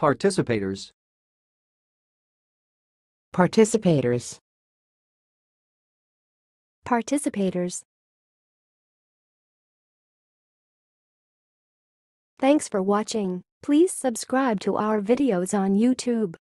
Participators. Participators. Participators. Thanks for watching. Please subscribe to our videos on YouTube.